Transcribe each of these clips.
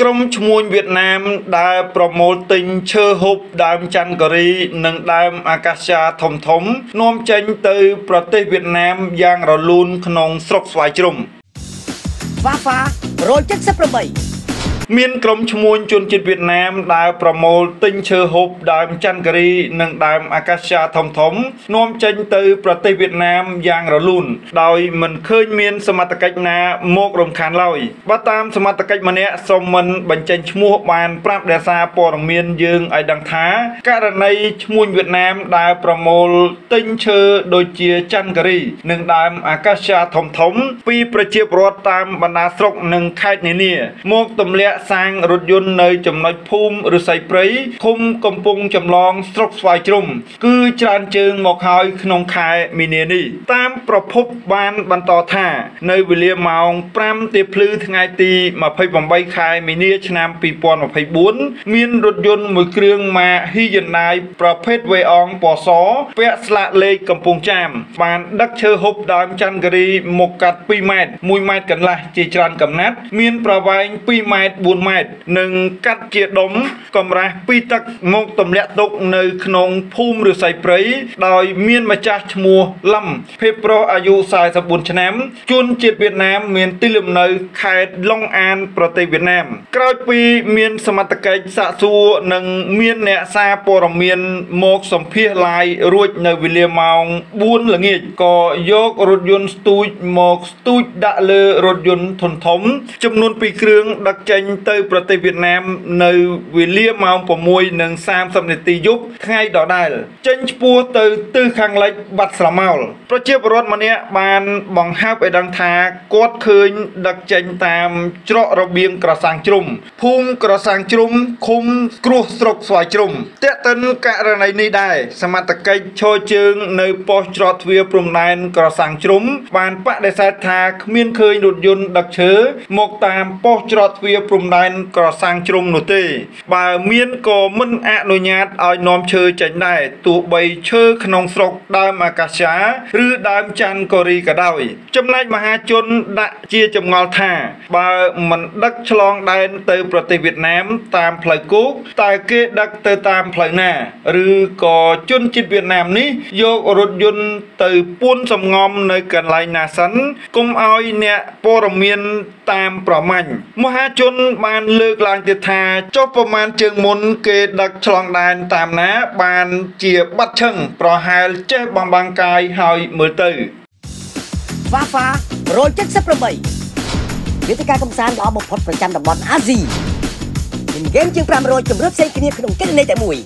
ក្រុមឈ្មួញវៀតណាមដែលប្រមូលទិញឈើហូបដើមច័ន្ទគិរី និងដើមអាកាសយ៉ាធំធំនាំចេញទៅប្រទេសវៀតណាមយ៉ាងរលូនក្នុងស្រុកស្វាយជ្រុំហ្វាហ្វា178 មានក្រុមឈ្មួញជនជាតិវៀតណាមដែលប្រមូលទិញឈើហូបដើមច័ន្ទគិរីនិងដើមអាកាសយ៉ាធំធំនាំចេញទៅប្រទេសវៀតណាមយ៉ាងរលូនដោយមិនឃើញមានសមត្ថកិច្ចណាមករំខានឡើយបើតាមសមត្ថកិច្ចម្នាក់សូមមិនបញ្ចេញឈ្មោះបានប្រាប់ដាសាព័ត៌មានយើងឲ្យដឹងថាករណីឈ្មួញវៀតណាមដែលប្រមូលទិញឈើដូចជាច័ន្ទគិរី និងដើមអាកាសយ៉ាធំធំ ពីប្រជាពលរដ្ឋតាមបណ្ដាស្រុកនិងខេត្តនានាមកទម្លាក់សាងរថយន្តនៅចំណុចភូមិឫស្សីព្រៃឃុំកំពង់ចម្លងស្រុកស្វាយជ្រុំគឺច្រើនជើងមកហើយក្នុងខែមីនានេះតាមប្រភពបានបន្តថា នៅវេលាម៉ោង5ទៀបភ្លឺថ្ងៃទី28ខែមីនាឆ្នាំ2024មានរថយន្តមួយគ្រឿងម៉ាហ៊ីយណ្ដាយប្រភេទវេអងពណ៌សពាក់ស្លាកលេខកំពង់ចាម បានដឹកឈើហូបដើមច័ន្ទគិរីមកកាត់2ម៉ែត្រ1ម៉ែត្រកន្លះជាច្រើនកំណាត់ មានប្រវែង2ម៉ែត្រ4ម៉ែត្រនិងកាត់ជាដុំកម្រាស់ពីទឹកមកទម្លាក់ទុកនៅក្នុងភូមិឫស្សីព្រៃដោយមានម្ចាស់ឈ្មោះលឹមភេទប្រុសអាយុ44ឆ្នាំជនជាតិវៀតណាមមានទីលំនៅខេត្តឡុងអាន ប្រទេសវៀតណាម ក្រោយពីមានសមត្ថកិច្ចសាកសួរនិងមានអ្នកសារព័ត៌មានមកសម្ភាសឡាយរួចនៅវេលាម៉ោង4ល្ងាចក៏យករថយន្តស្ទូចមកស្ទូចដាក់លើរថយន្តធុនធំ ចំនួន2គ្រឿងដឹកចេញទៅប្រទេសវៀតណាមនៅវេលាម៉ោង6:30នាទីយប់ថ្ងៃដដែលចេញឆ្ពោះទៅទិសខាងលិចបាត់ស្រមោលប្រជាពលរដ្ឋម្នាក់បានបង្ហើបឲ្យដឹងថាគាត់ឃើញដឹកចេញតាមច្រករបៀងក្រសាំងជ្រុំភូមិក្រសាំងជ្រុំឃុំគ្រោះស្រុកស្វាយជ្រុំតេតិនករណីនេះដែរសមត្ថកិច្ចឈរជើងនៅប៉ុស្តិ៍ច្រកទ្វារព្រំដែនក្រសាំងជ្រុំបានបដិសេធថាគ្មានឃើញរថយន្តដឹកឈើមកតាមប៉ុស្តិ៍ច្រកទ្វារព្រំដែនក្រសាំងជ្រុំនោះទេ បើមានក៏មិនអនុញ្ញាតឲ្យនាំឈើចេញដែរទោះបីឈើក្នុងស្រុកដើមអាកាសយ៉ាឬដើមច័ន្ទកូរីក៏ដោយ ចំណែកមហាជនដាក់ជាចម្ងល់ថា បើមិនដឹកឆ្លងដែនទៅប្រទេសវៀតណាមតាមផ្លូវគោកតើគេដឹកទៅតាមផ្លូវណា ឬក៏ជនជាតិវៀតណាមនេះយករថយន្តទៅពួនសំងំនៅកន្លែងណាសិនគុំឲ្យអ្នកព័ត៌មានតាមប្រមាញ់មហាជនបានលើកឡើងទៀតថាចុះប្រមាណជើងមុន គេដឹកឆ្លងដែនតាមណា បានជាបាត់ឈឹងប្រហែលចេះបំបាំងកាយហើយមើលទៅហ្វាហ្វា178វេទិកាកំសាន្តល្អបំផុតប្រចាំតំបន់អាស៊ីមានហ្គេមជាង500ជម្រើសផ្សេងគ្នាក្នុងគណនីតែមួយ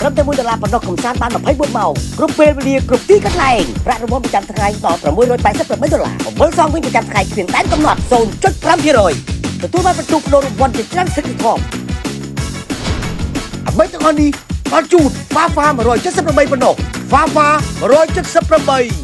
ត្រឹមតែ1ដុល្លារប៉ុណ្ណោះកំសាន្តបាន24ម៉ោងគ្រប់ពេលវេលាគ្រប់ទីកន្លែងប្រាក់រង្វាន់ប្រចាំថ្ងៃដល់688ដុល្លារអំបិលសងវិញប្រចាំថ្ងៃគ្មានដែនកំណត់0.5% ទទួលបានបន្ទុកផ្ដោរង្វាន់ជាច្រើនសិទ្ធិធំអ្វីទាំងអស់នេះបានជូន Fafa 178ប៉ុណ្ណោះ Fafa 178